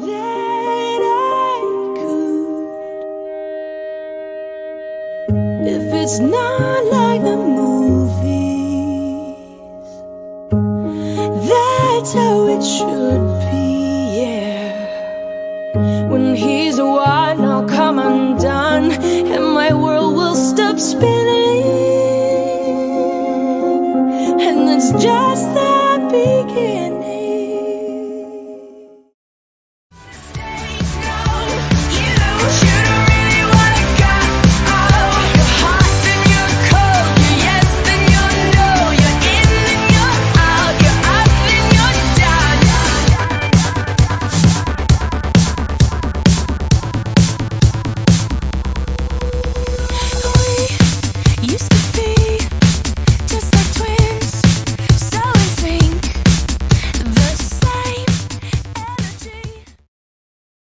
that I could. If it's not like the movies, that's how it should be, yeah. When he's one, I'll come undone, and my world will stop spinning.